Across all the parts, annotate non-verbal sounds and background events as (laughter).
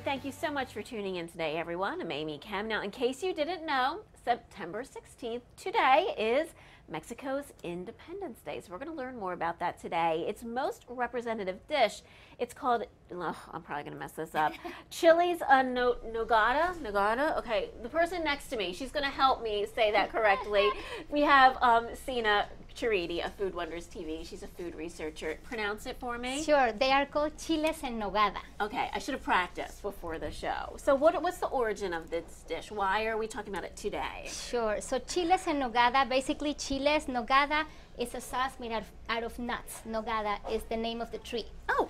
Thank you so much for tuning in today, everyone. I'm Amy Kem. Now, in case you didn't know, September 16th today is Mexico's Independence Day. So we're going to learn more about that today. Its most representative dish, it's called, oh, I'm probably going to mess this up, (laughs) Chili's uh, no, Nogada. Nogada? Okay, the person next to me, she's going to help me say that correctly. (laughs) we have um, Sina Chariti of Food Wonders TV. She's a food researcher. Pronounce it for me. Sure, they are called chiles en nogada. Okay, I should have practiced before the show. So what, what's the origin of this dish? Why are we talking about it today? Sure, so chiles en nogada, basically chiles, nogada is a sauce made out of, out of nuts. Nogada is the name of the tree. Oh,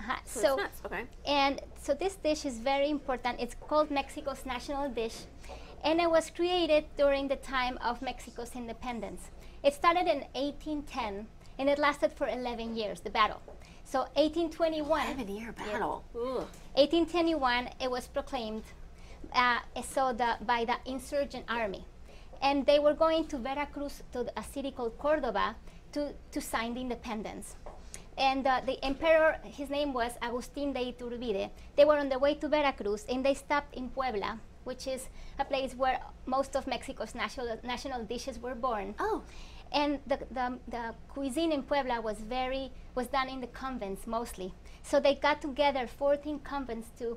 Uh-huh. so, So, it's nuts. Okay. and so this dish is very important. It's called Mexico's national dish, and it was created during the time of Mexico's independence. It started in 1810, and it lasted for 11 years, the battle. So 1821, Seven-year battle. Ooh. 1821, it was proclaimed uh, so the, by the insurgent army. And they were going to Veracruz, to a city called Cordoba, to, to sign the independence. And uh, the emperor, his name was Agustin de Iturbide. They were on the way to Veracruz, and they stopped in Puebla, which is a place where most of Mexico's national, national dishes were born Oh, and the, the, the cuisine in Puebla was very was done in the convents mostly. So they got together 14 convents to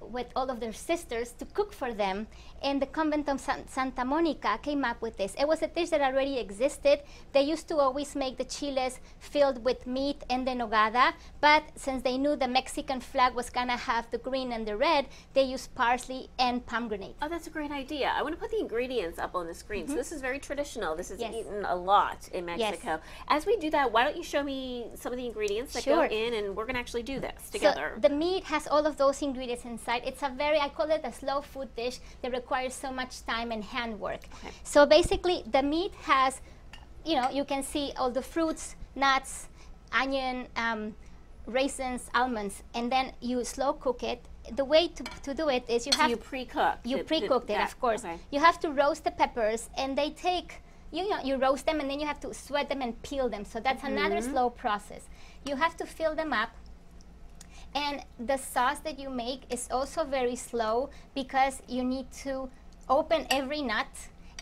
with all of their sisters to cook for them, and the convent of San, Santa Monica came up with this. It was a dish that already existed. They used to always make the chiles filled with meat and the nogada, but since they knew the Mexican flag was gonna have the green and the red, they used parsley and pomegranate. oh, that's a great idea. I want to put the ingredients up on the screen. So mm-hmm. this is very traditional. This is Yes. eaten a lot in Yes. Mexico. As we do that, why don't you show me some of the ingredients that Sure. go in, and we're going to actually do this together. So the meat has all of those ingredients inside. It's a very, I call it a slow food dish that requires so much time and handwork. Okay. So basically, the meat has, you know, you can see all the fruits, nuts, onion, um, raisins, almonds, and then you slow cook it. The way to, to do it is you so have you pre-cook. you pre-cooked it, of course. Okay. You have to roast the peppers, and they take you know you roast them, and then you have to sweat them and peel them. So that's another Mm-hmm. slow process. You have to fill them up, and the sauce that you make is also very slow because you need to open every nut.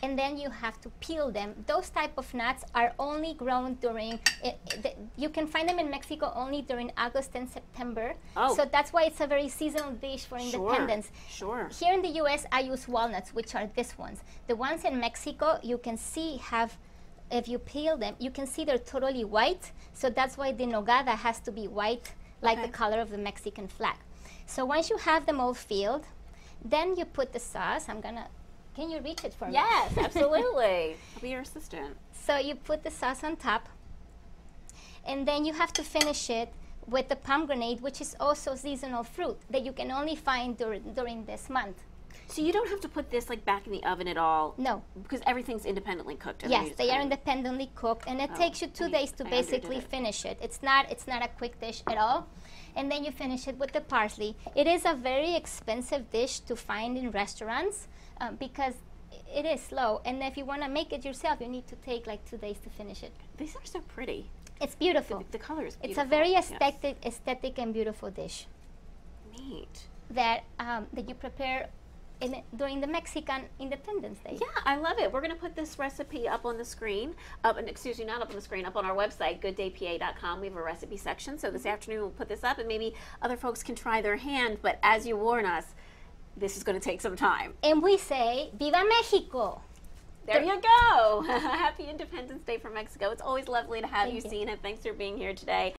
And then you have to peel them. Those type of nuts are only grown during. It, the, you can find them in Mexico only during August and September. Oh. So that's why it's a very seasonal dish for Sure. independence. Sure. Here in the US, I use walnuts, which are these ones. The ones in Mexico, you can see have, if you peel them, you can see they're totally white. So that's why the nogada has to be white, like Okay. the color of the Mexican flag. So once you have them all filled, then you put the sauce. I'm gonna, can you reach it for me? Yes, (laughs) absolutely. I'll be your assistant. So you put the sauce on top, and then you have to finish it with the pomegranate, which is also seasonal fruit that you can only find dur- during this month. So you don't have to put this like back in the oven at all. No, Because everything's independently cooked. and then you Yes, they are independently cooked, and it Oh, takes you two I- days to I basically it. finish it. It's not it's not a quick dish at all, and then you finish it with the parsley. It is a very expensive dish to find in restaurants um, because it is slow, and if you want to make it yourself, you need to take like two days to finish it. These are so pretty. It's beautiful. The, the color is It's a very Yes. aesthetic, aesthetic and beautiful dish Neat. that um, that you prepare in, during the Mexican Independence Day. Yeah, I love it. We're going to put this recipe up on the screen. Up, and excuse me, not up on the screen, up on our website, gooddaypa.com. We have a recipe section. So this mm-hmm. afternoon we'll put this up, and maybe other folks can try their hand. But as you warn us, this is going to take some time. And we say, "Viva Mexico!" There you go. (laughs) Happy Independence Day from Mexico. It's always lovely to have you, you. Sina. Thanks for being here today.